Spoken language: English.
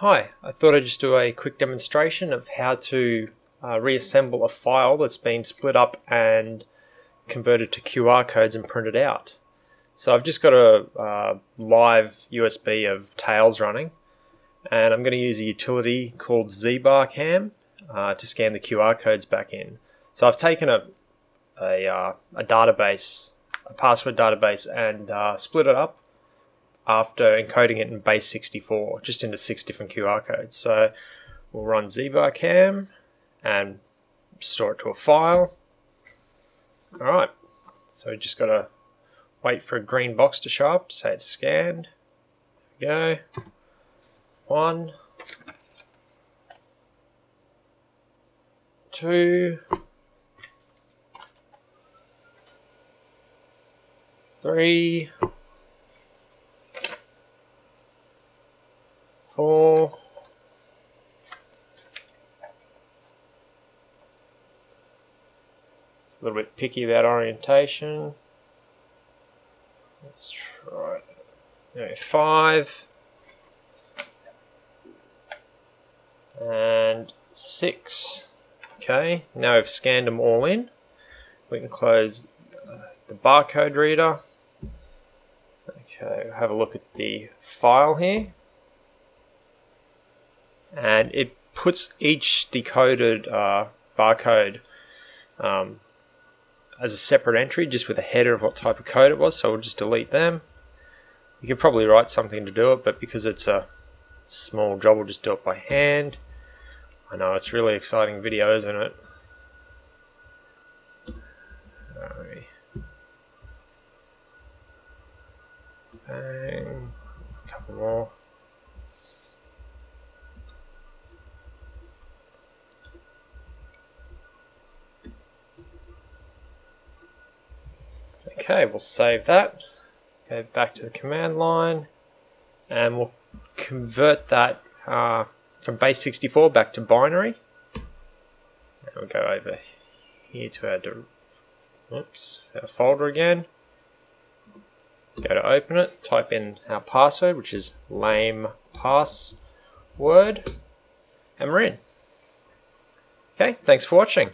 Hi, I thought I'd just do a quick demonstration of how to uh, reassemble a file that's been split up and converted to QR codes and printed out. So I've just got a uh, live USB of Tails running and I'm going to use a utility called ZBarCam uh, to scan the QR codes back in. So I've taken a, a, uh, a database, a password database and uh, split it up after encoding it in base 64, just into six different QR codes. So we'll run zbarcam and store it to a file. All right, so we just got to wait for a green box to show up, say it's scanned. Go. One, two, three, four, it's a little bit picky about orientation. Let's try it. anyway, five and six. Okay, now we've scanned them all in. We can close uh, the barcode reader. Okay, have a look at the file here and it puts each decoded uh, barcode um, as a separate entry just with a header of what type of code it was. So we'll just delete them. You could probably write something to do it but because it's a small job we'll just do it by hand. I know it's really exciting video isn't it? Bang. A couple more Okay, we'll save that. Go back to the command line and we'll convert that uh, from base 64 back to binary. And we'll go over here to our, oops, our folder again. Go to open it, type in our password, which is lame password, and we're in. Okay, thanks for watching.